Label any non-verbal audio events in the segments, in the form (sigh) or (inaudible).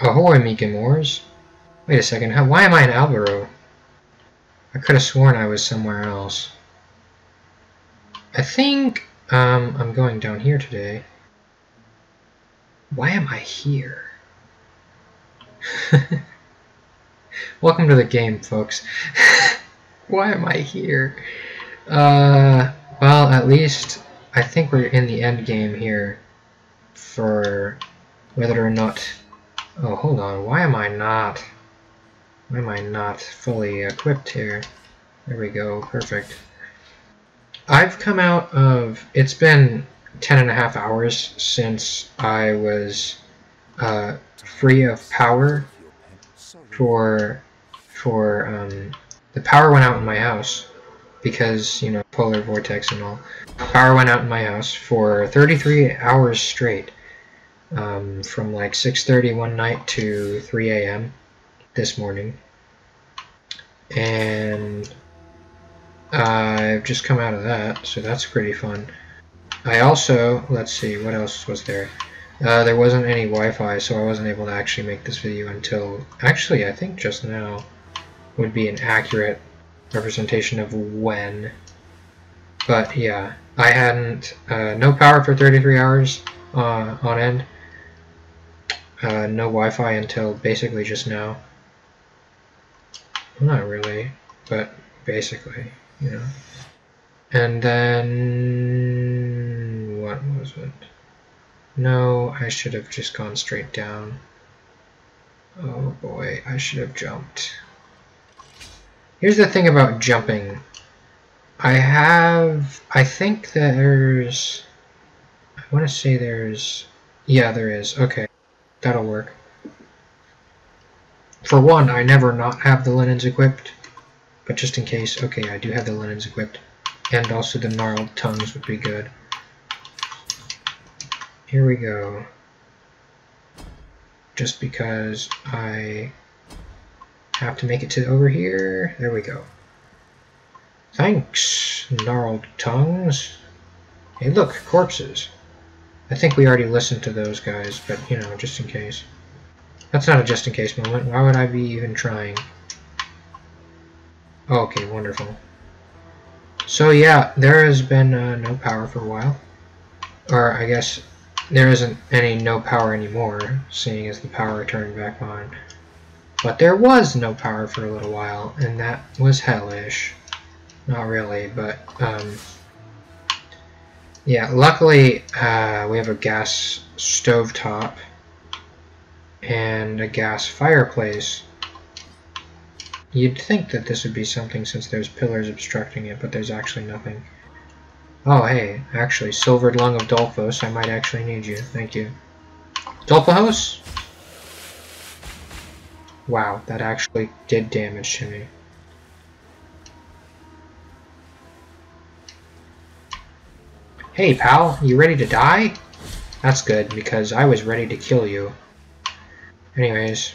Ahoy, Mikimors. Wait a second, how, why am I in Albero? I could have sworn I was somewhere else. I think um, I'm going down here today. Why am I here? (laughs) Welcome to the game, folks. (laughs) Why am I here? Uh, well, at least I think we're in the end game here for whether or not... Oh, hold on. Why am I not... Why am I not fully equipped here? There we go. Perfect. I've come out of... It's been ten and a half hours since I was uh, free of power for for um, the power went out in my house because you know polar vortex and all power went out in my house for 33 hours straight um, from like 6:30 one night to 3 a.m. this morning and I've just come out of that so that's pretty fun I also let's see what else was there uh, there wasn't any Wi-Fi so I wasn't able to actually make this video until actually I think just now would be an accurate representation of when. But yeah, I hadn't, uh, no power for 33 hours uh, on end. Uh, no Wi-Fi until basically just now. Not really, but basically, you know. And then, what was it? No, I should have just gone straight down. Oh boy, I should have jumped. Here's the thing about jumping. I have, I think there's, I want to say there's, yeah there is, okay, that'll work. For one, I never not have the linens equipped, but just in case, okay, I do have the linens equipped. And also the gnarled tongues would be good. Here we go. Just because I have to make it to over here. There we go. Thanks, gnarled tongues. Hey, look, corpses. I think we already listened to those guys, but, you know, just in case. That's not a just in case moment. Why would I be even trying? Oh, okay, wonderful. So, yeah, there has been uh, no power for a while. Or, I guess, there isn't any no power anymore, seeing as the power turned back on. But there was no power for a little while, and that was hellish. Not really, but, um, yeah, luckily uh, we have a gas stove top and a gas fireplace. You'd think that this would be something since there's pillars obstructing it, but there's actually nothing. Oh, hey, actually, Silvered Lung of Dolphos, I might actually need you. Thank you. Dolphos? Wow, that actually did damage to me. Hey pal, you ready to die? That's good, because I was ready to kill you. Anyways.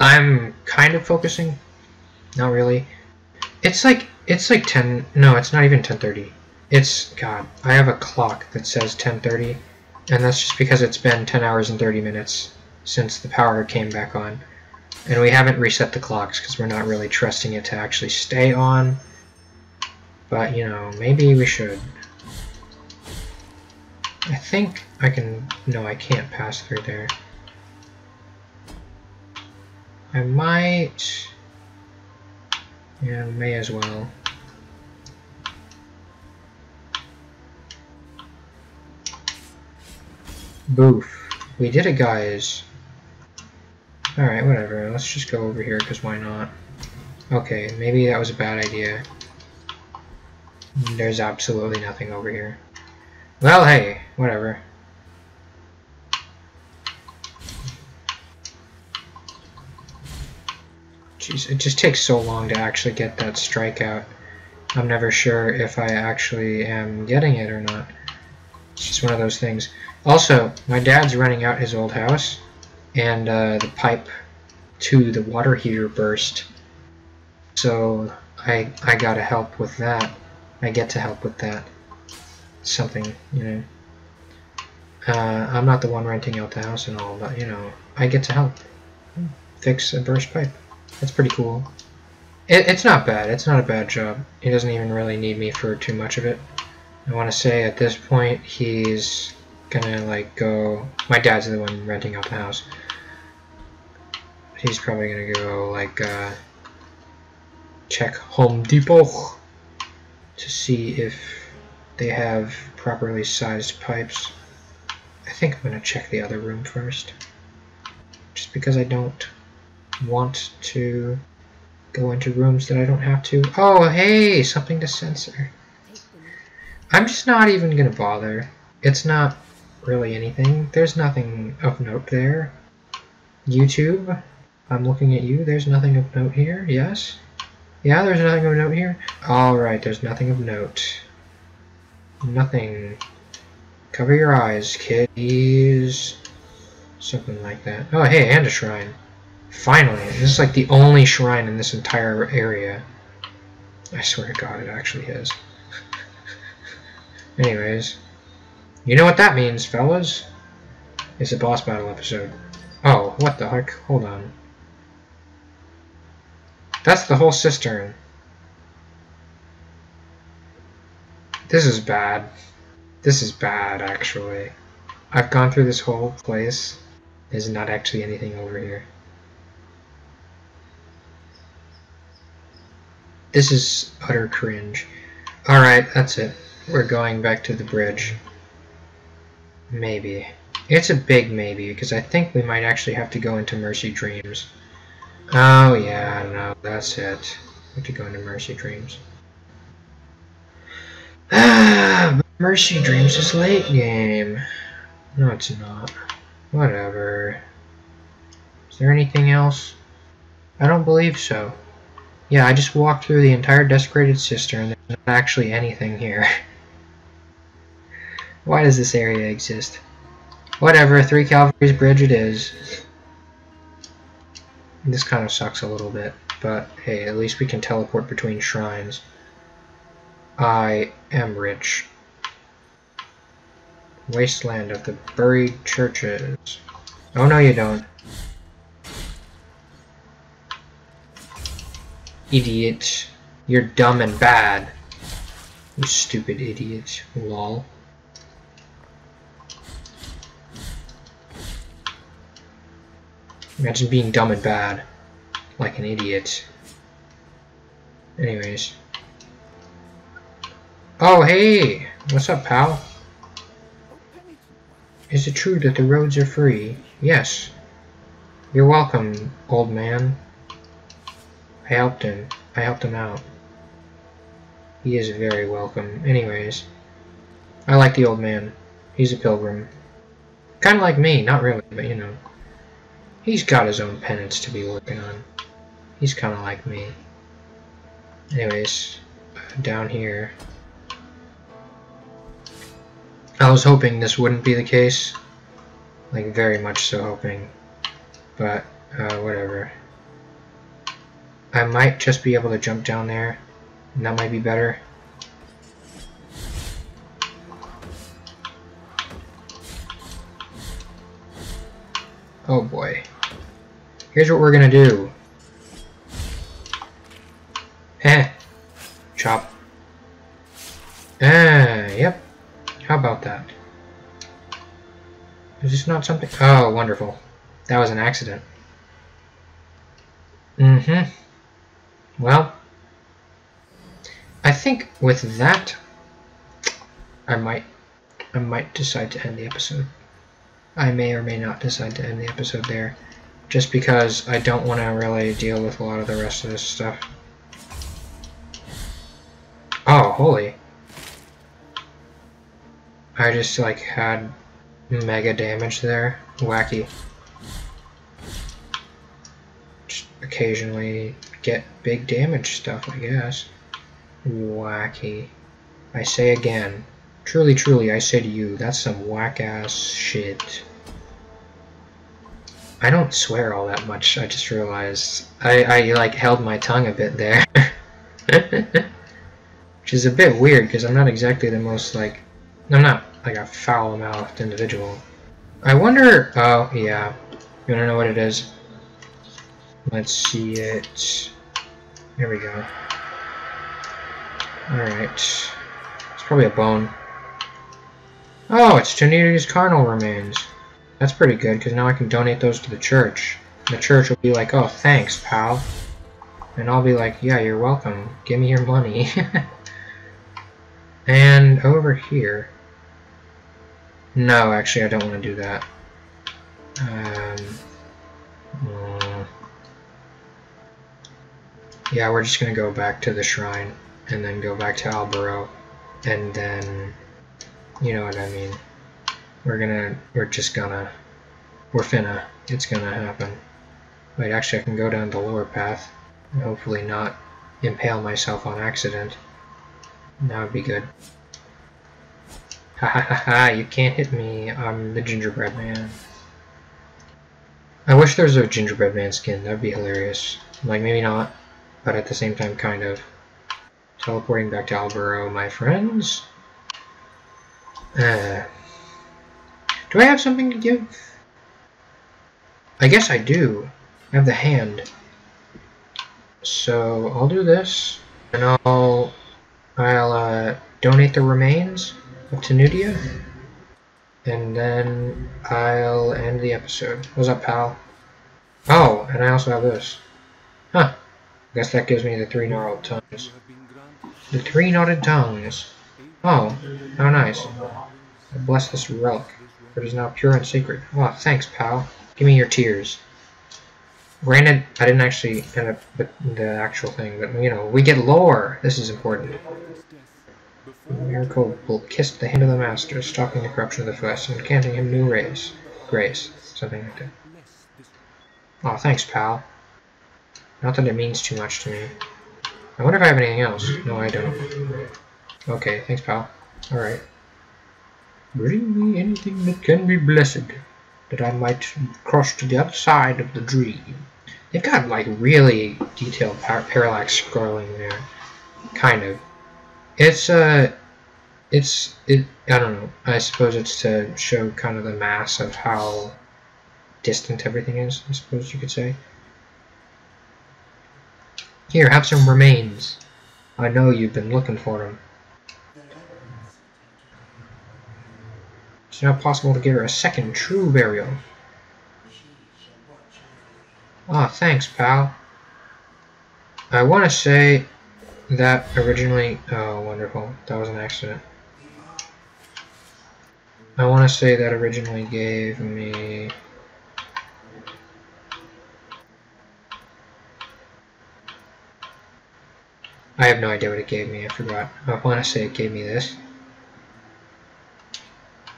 I'm kind of focusing. Not really. It's like, it's like 10, no, it's not even 1030. It's, God, I have a clock that says 10.30, and that's just because it's been 10 hours and 30 minutes since the power came back on. And we haven't reset the clocks because we're not really trusting it to actually stay on. But, you know, maybe we should. I think I can... No, I can't pass through there. I might... Yeah, may as well. Boof. We did it, guys. Alright, whatever. Let's just go over here, because why not? Okay, maybe that was a bad idea. There's absolutely nothing over here. Well, hey, whatever. Jeez, it just takes so long to actually get that strikeout. I'm never sure if I actually am getting it or not. It's just one of those things. Also, my dad's running out his old house, and uh, the pipe to the water heater burst. So I I gotta help with that. I get to help with that. something, you know. Uh, I'm not the one renting out the house and all, but you know, I get to help fix a burst pipe. That's pretty cool. It, it's not bad. It's not a bad job. He doesn't even really need me for too much of it. I want to say at this point he's gonna like go. My dad's the one renting out the house. He's probably gonna go like uh, check Home Depot to see if they have properly sized pipes. I think I'm gonna check the other room first, just because I don't want to go into rooms that I don't have to. Oh, hey, something to censor. I'm just not even gonna bother. It's not really anything. There's nothing of note there. YouTube, I'm looking at you. There's nothing of note here. Yes? Yeah, there's nothing of note here. Alright, there's nothing of note. Nothing. Cover your eyes, kiddies. Something like that. Oh, hey, and a shrine. Finally, this is like the only shrine in this entire area. I swear to God, it actually is. (laughs) Anyways, you know what that means, fellas? It's a boss battle episode. Oh, what the heck? Hold on. That's the whole cistern. This is bad. This is bad, actually. I've gone through this whole place. There's not actually anything over here. This is utter cringe. Alright, that's it. We're going back to the bridge. Maybe. It's a big maybe, because I think we might actually have to go into Mercy Dreams. Oh yeah, no, that's it. We have to go into Mercy Dreams. Ah, (sighs) Mercy Dreams is late game. No, it's not. Whatever. Is there anything else? I don't believe so. Yeah, I just walked through the entire desecrated cistern. There's not actually anything here. (laughs) Why does this area exist? Whatever, Three Calvary's Bridge it is. This kind of sucks a little bit, but hey, at least we can teleport between shrines. I am rich. Wasteland of the buried churches. Oh no you don't. Idiot. You're dumb and bad. You stupid idiot. Lol. Imagine being dumb and bad. Like an idiot. Anyways. Oh, hey! What's up, pal? Is it true that the roads are free? Yes. You're welcome, old man. I helped him. I helped him out. He is very welcome. Anyways, I like the old man. He's a pilgrim. Kind of like me, not really, but you know. He's got his own penance to be working on. He's kind of like me. Anyways, down here. I was hoping this wouldn't be the case. Like, very much so hoping. But, uh, whatever. I might just be able to jump down there, and that might be better. Oh boy. Here's what we're gonna do. Eh. Chop. Ah, yep. How about that? Is this not something? Oh, wonderful. That was an accident. Mm-hmm. Well, I think with that, I might, I might decide to end the episode. I may or may not decide to end the episode there, just because I don't want to really deal with a lot of the rest of this stuff. Oh, holy. I just, like, had mega damage there. Wacky. Just occasionally get big damage stuff, I guess. Wacky. I say again, truly, truly, I say to you, that's some whack-ass shit. I don't swear all that much, I just realized. I, I like, held my tongue a bit there. (laughs) Which is a bit weird, because I'm not exactly the most, like, I'm not like a foul-mouthed individual. I wonder... Oh, yeah. You wanna know what it is? Let's see it. Here we go. Alright. It's probably a bone. Oh, it's Tentudia's carnal remains. That's pretty good, because now I can donate those to the church. The church will be like, oh, thanks, pal. And I'll be like, yeah, you're welcome. Give me your money. (laughs) and over here... No, actually, I don't want to do that. Um, mm, yeah, we're just going to go back to the shrine, and then go back to Albero, and then... You know what I mean. We're gonna... We're just gonna... We're finna. It's gonna happen. Wait, actually, I can go down the lower path and hopefully not impale myself on accident. That would be good. Ha ha ha ha, you can't hit me, I'm the gingerbread man. I wish there was a gingerbread man skin, that would be hilarious. Like, maybe not, but at the same time, kind of. Teleporting back to Albero, my friends. Uh, do I have something to give? I guess I do. I have the hand. So I'll do this, and I'll I'll uh, donate the remains of Tentudia, and then I'll end the episode. What's up, pal? Oh, and I also have this. Huh. I guess that gives me the three gnarled tongues. The three knotted tongues. Oh, how nice. Bless this relic. It is now pure and sacred. Oh, thanks, pal. Give me your tears. Granted, I didn't actually end up with the actual thing, but you know, we get lore. This is important. Miracle will kiss the hand of the master, stopping the corruption of the flesh and granting him new rays. Grace. Something like that. Oh, thanks, pal. Not that it means too much to me. I wonder if I have anything else. No, I don't. Okay, thanks, pal. Alright. Bring me anything that can be blessed, that I might cross to the other side of the dream. They've got like really detailed par parallax scrolling there, kind of. It's uh, it's it. I don't know. I suppose it's to show kind of the mass of how distant everything is. I suppose you could say. Here, have some remains. I know you've been looking for them. It's now possible to give her a second true burial. Ah, oh, thanks, pal. I want to say that originally... Oh, wonderful. That was an accident. I want to say that originally gave me... I have no idea what it gave me, I forgot. I want to say it gave me this.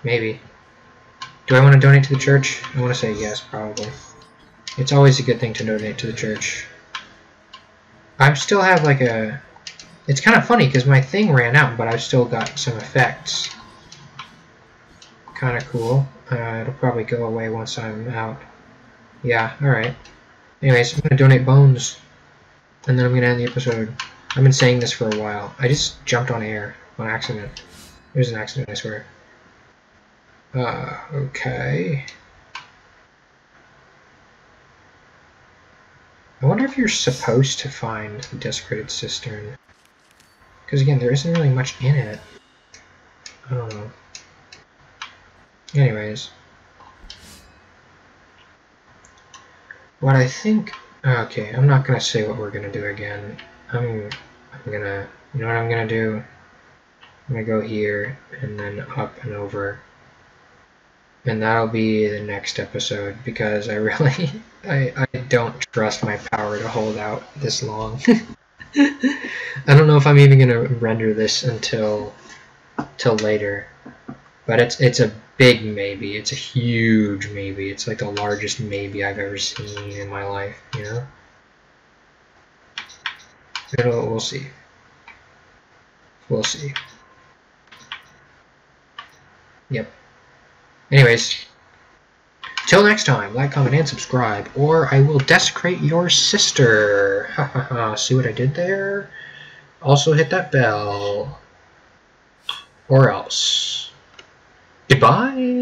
Maybe. Do I want to donate to the church? I want to say yes, probably. It's always a good thing to donate to the church. I still have like a... It's kind of funny because my thing ran out, but I've still got some effects. Kind of cool. Uh, it'll probably go away once I'm out. Yeah, alright. Anyways, I'm going to donate bones. And then I'm going to end the episode. I've been saying this for a while. I just jumped on air on accident. It was an accident, I swear. Uh, okay. I wonder if you're supposed to find the Desecrated Cistern. Because again, there isn't really much in it. I don't know. Anyways. What I think... Okay, I'm not going to say what we're going to do again. I'm, I'm going to... You know what I'm going to do? I'm going to go here, and then up and over and that'll be the next episode because I really (laughs) I, I don't trust my power to hold out this long. (laughs) I don't know if I'm even gonna render this until till later. But it's it's a big maybe. It's a huge maybe. It's like the largest maybe I've ever seen in my life, you know? It'll, we'll see. We'll see. Yep. Anyways, till next time, like, comment, and subscribe, or I will desecrate your sister. Ha ha ha, see what I did there? Also hit that bell. Or else. Goodbye!